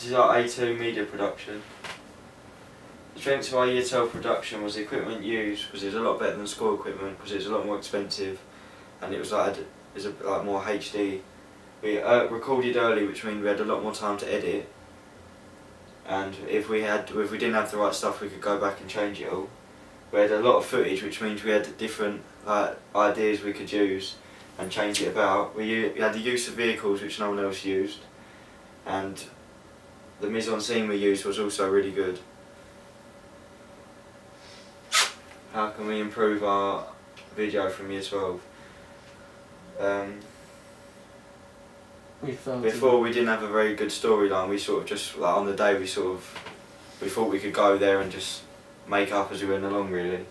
This is our A2 media production. The strength of our year 12 production was the equipment used because it was a lot better than school equipment because it was a lot more expensive and it was like, it was a, like more HD. We uh, recorded early which means we had a lot more time to edit and if we had if we didn't have the right stuff we could go back and change it all. We had a lot of footage which means we had different uh, ideas we could use and change it about. We, we had the use of vehicles which no one else used and the mise en scene we used was also really good. How can we improve our video from year 12? Um, We before we didn't have a very good storyline, we sort of just, like on the day we sort of, we thought we could go there and just make up as we went along really.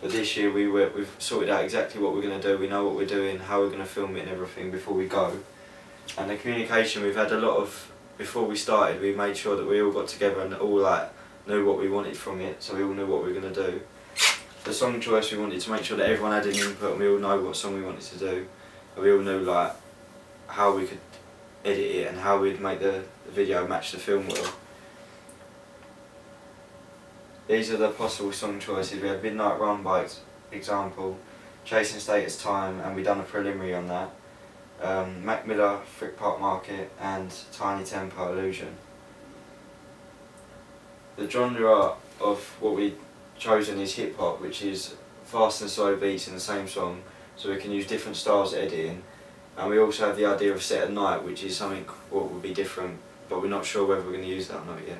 But this year we were, we've sorted out exactly what we're going to do, we know what we're doing, how we're going to film it and everything before we go. And the communication, we've had a lot of, before we started, we made sure that we all got together and all like knew what we wanted from it, so we all knew what we were going to do. The song choice, we wanted to make sure that everyone had an input and we all know what song we wanted to do. And we all knew like how we could edit it and how we'd make the, video match the film well. These are the possible song choices. We had Midnight Run by Example, Chasing Status Time, and we done a preliminary on that. Um, Mac Miller, Frick Park Market, and Tinie Tempah Illusion. The genre of what we've chosen is hip hop, which is fast and slow beats in the same song, so we can use different styles of editing. And we also have the idea of set at night, which is something what would be different, but we're not sure whether we're going to use that or not yet.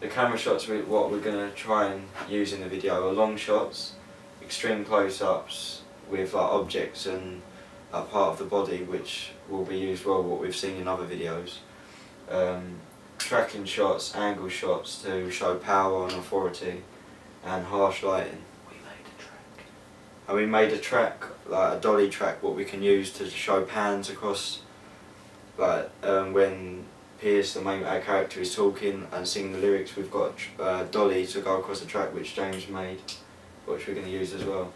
The camera shots, we, what we're going to try and use in the video are long shots, extreme close-ups with like, objects and a part of the body, which will be used well, what we've seen in other videos. Um, tracking shots, angle shots to show power and authority, and harsh lighting. we made a track. And we made a track, like a dolly track, what we can use to show pans across, like um, when Pearce, the main our character, is talking and singing the lyrics. We've got uh, dolly to go across the track, which James made, which we're going to use as well.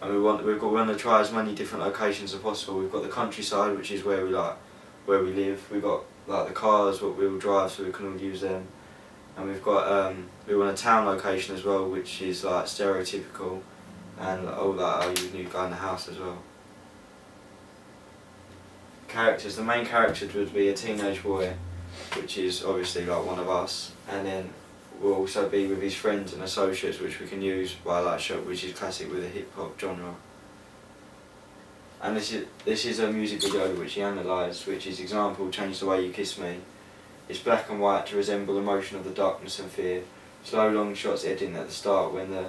And we want we've got we want to try as many different locations as possible. We've got the countryside, which is where we like where we live. We've got like the cars, what we will drive, so we can all use them. And we've got um, we want a town location as well, which is like stereotypical and all that oh, you need guy in the house as well. Characters, the main characters would be a teenage boy, which is obviously like one of us, and then will also be with his friends and associates, which we can use by like shot, which is classic with the hip hop genre. And this is this is a music video which he analysed, which is Example change the way you kiss me. It's black and white to resemble the motion of the darkness and fear. Slow long shots editing at the start when there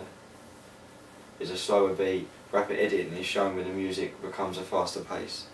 is a slower beat. Rapid editing is shown when the music becomes a faster pace.